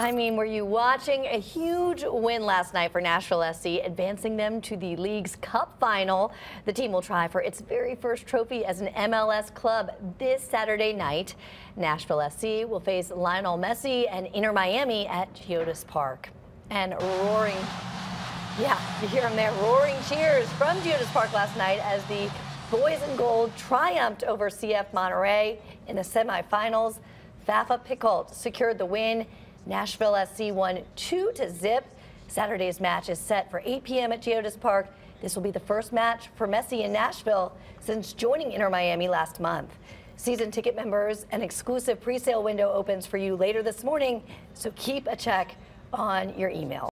I mean, were you watching a huge win last night for Nashville SC, advancing them to the Leagues Cup final? The team will try for its very first trophy as an MLS club this Saturday night. Nashville SC will face Lionel Messi and Inter Miami at Geodis Park. And roaring, yeah, you hear them there, roaring cheers from Geodis Park last night as the boys in gold triumphed over CF Monterrey in the semifinals. Fafa Picault secured the win. Nashville SC won 2 to zip. Saturday's match is set for 8 p.m. at Geodis Park. This will be the first match for Messi in Nashville since joining Inter Miami last month. Season ticket members, an exclusive pre-sale window opens for you later this morning, so keep a check on your email.